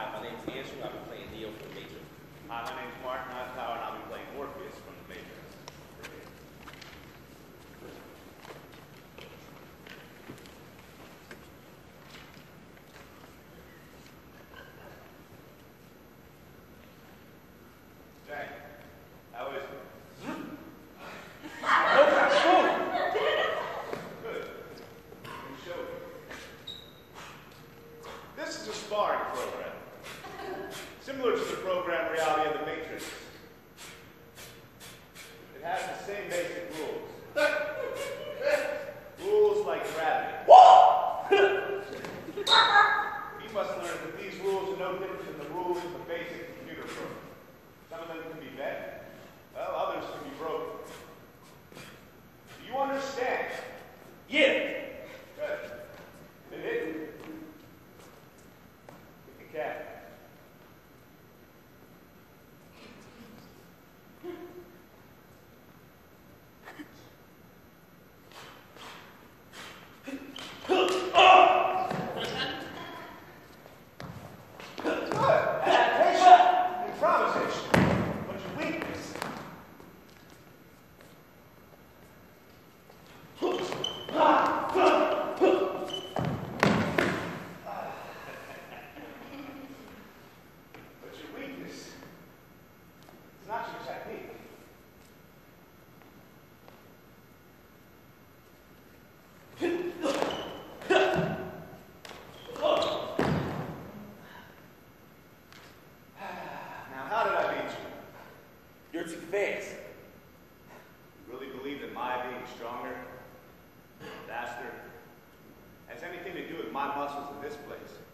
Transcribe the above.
Hi, my name is Andrew. I'll be playing Neo from The Matrix. Hi, my name is Mark Highflower, and I'll be playing Morpheus from The Matrix. This is a sparring program. Similar to the program reality of The Matrix, fast. You really believe that my being stronger, faster, has anything to do with my muscles in this place?